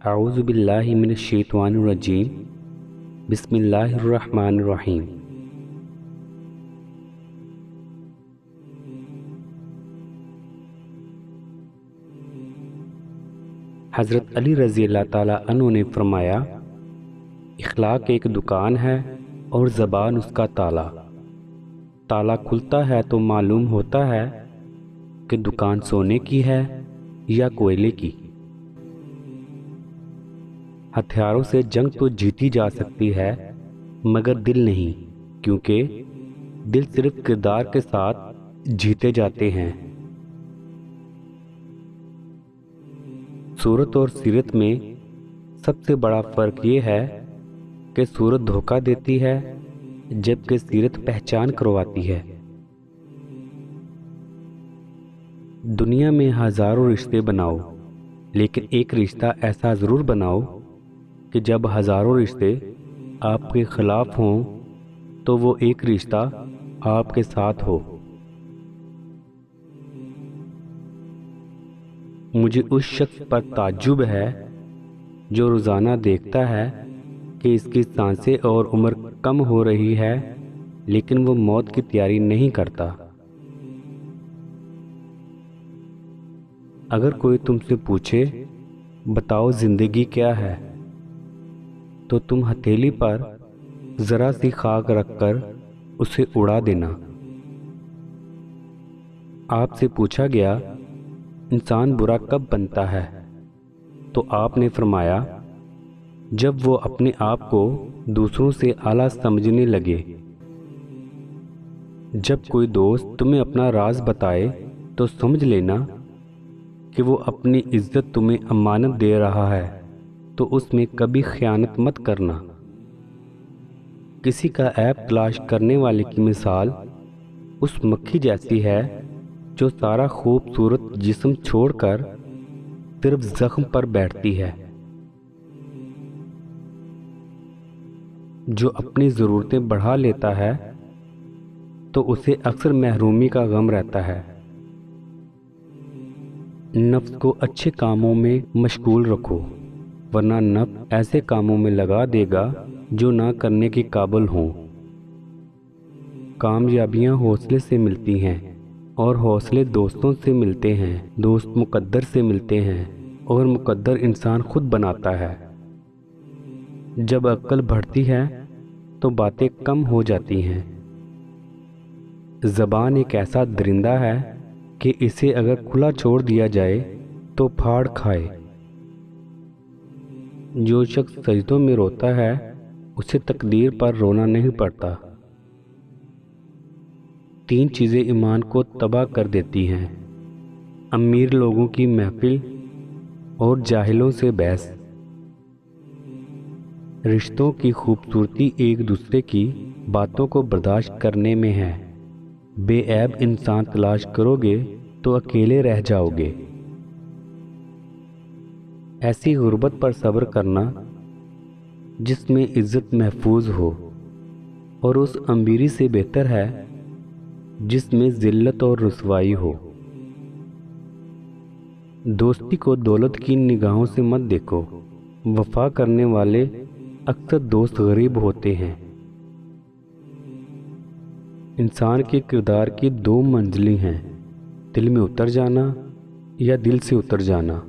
आउज़बिल्लिमिनशैतवानरजीम बिस्मिल्लाहिर्रहमानिर्रहीम हज़रत अली रज़ी अल्लाह अन्हु ने फरमाया इखलाक एक दुकान है और ज़बान उसका ताला। ताला खुलता है तो मालूम होता है कि दुकान सोने की है या कोयले की। हथियारों से जंग तो जीती जा सकती है, मगर दिल नहीं, क्योंकि दिल सिर्फ़ किरदार के साथ जीते जाते हैं। सूरत और सीरत में सबसे बड़ा फ़र्क ये है कि सूरत धोखा देती है, जबकि सीरत पहचान करवाती है। दुनिया में हज़ारों रिश्ते बनाओ, लेकिन एक रिश्ता ऐसा ज़रूर बनाओ कि जब हज़ारों रिश्ते आपके ख़िलाफ़ हों तो वो एक रिश्ता आपके साथ हो। मुझे उस शख्स पर ताजुब है, जो रोज़ाना देखता है कि इसकी साँसें और उम्र कम हो रही है, लेकिन वो मौत की तैयारी नहीं करता। अगर कोई तुमसे पूछे, बताओ ज़िंदगी क्या है? तो तुम हथेली पर ज़रा सी खाक रखकर उसे उड़ा देना। आपसे पूछा गया, इंसान बुरा कब बनता है? तो आपने फरमाया, जब वो अपने आप को दूसरों से आला समझने लगे। जब कोई दोस्त तुम्हें अपना राज बताए तो समझ लेना कि वो अपनी इज़्ज़त तुम्हें अमानत दे रहा है। तो उसमें कभी ख़यानत मत करना। किसी का ऐप तलाश करने वाले की मिसाल उस मक्खी जैसी है जो सारा खूबसूरत जिस्म छोड़कर सिर्फ़ जख्म पर बैठती है। जो अपनी ज़रूरतें बढ़ा लेता है तो उसे अक्सर महरूमी का गम रहता है। नफ्स को अच्छे कामों में मशगूल रखो। वरना नफ्स ऐसे कामों में लगा देगा जो ना करने के काबिल हों। कामयाबियाँ हौसले से मिलती हैं और हौसले दोस्तों से मिलते हैं। दोस्त मुकद्दर से मिलते हैं और मुकद्दर इंसान खुद बनाता है। जब अक्ल बढ़ती है तो बातें कम हो जाती हैं। ज़बान एक ऐसा दरिंदा है कि इसे अगर खुला छोड़ दिया जाए तो फाड़ खाए। जो शख्स सजदों में रोता है, उसे तकदीर पर रोना नहीं पड़ता। तीन चीज़ें ईमान को तबाह कर देती हैं। अमीर लोगों की महफिल और जाहिलों से बहस। रिश्तों की खूबसूरती एक दूसरे की बातों को बर्दाश्त करने में है। बेऐब इंसान तलाश करोगे तो अकेले रह जाओगे। ऐसी गुर्बत पर सब्र करना, जिसमें इज़्ज़त महफूज हो और उस अमीरी से बेहतर है, जिसमें ज़िल्लत और रसवाई हो। दोस्ती को दौलत की निगाहों से मत देखो। वफा करने वाले अक्सर दोस्त गरीब होते हैं। इंसान के किरदार की दो मंजिलें हैं, दिल में उतर जाना या दिल से उतर जाना।